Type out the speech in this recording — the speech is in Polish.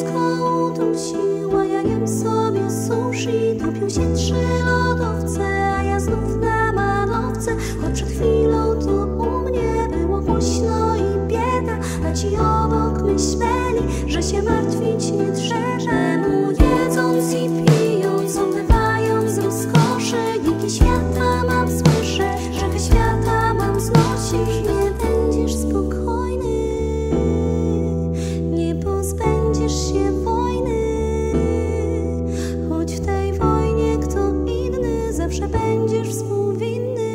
skałą trąciła, ja jem sobie sushi, topią się trzy lodowce, a ja znów na manowce, choć przed chwilą tu u mnie było głośno i bieda, a ci obok myśleli, że się martwić nie trzeba, mu jedząc i. moving